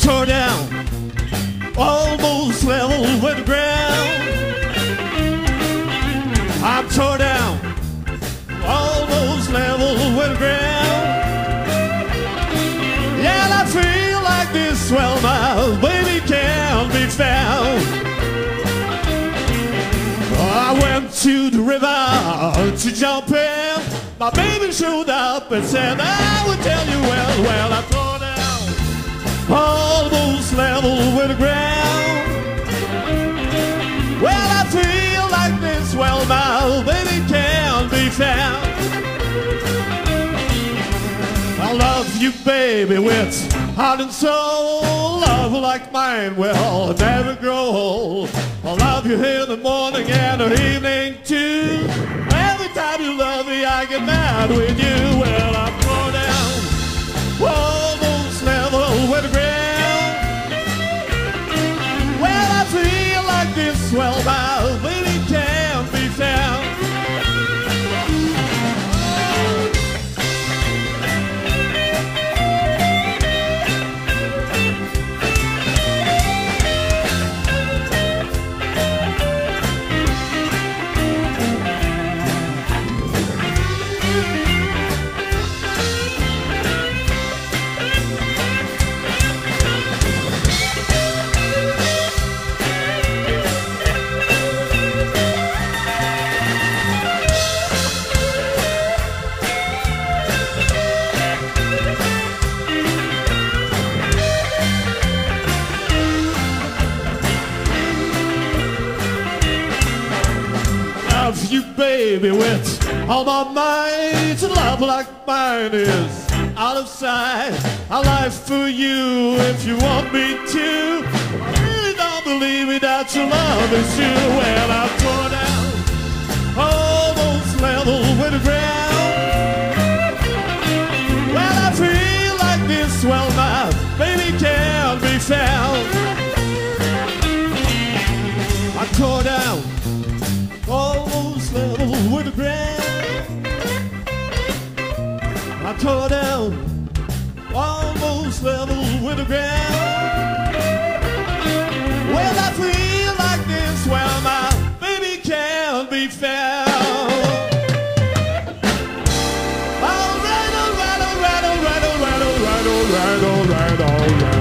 Tore down, almost level with the ground. I'm tore down, almost level with the ground. Yeah, I feel like this well miles, baby, can't be found. I went to the river to jump in. My baby showed up and said, I would tell you well, well, I tore with the ground. Well, I feel like this well, my baby can't be found. I love you, baby, with heart and soul. Love like mine will never grow old. I love you in the morning and the evening too. Every time you love me, I get mad with you. Like this, love you, baby, with all my might. Love like mine is out of sight. I lie for you if you want me to. I really don't believe me that your love is true. Well, I'm torn down, almost level with the ground. Well, I feel like this. Well, my baby can't be found. I tore down almost level with the ground. Well, I feel like this while my baby can't be found. All right, all right, all right, all right, all right, all right, all right, all right, all right.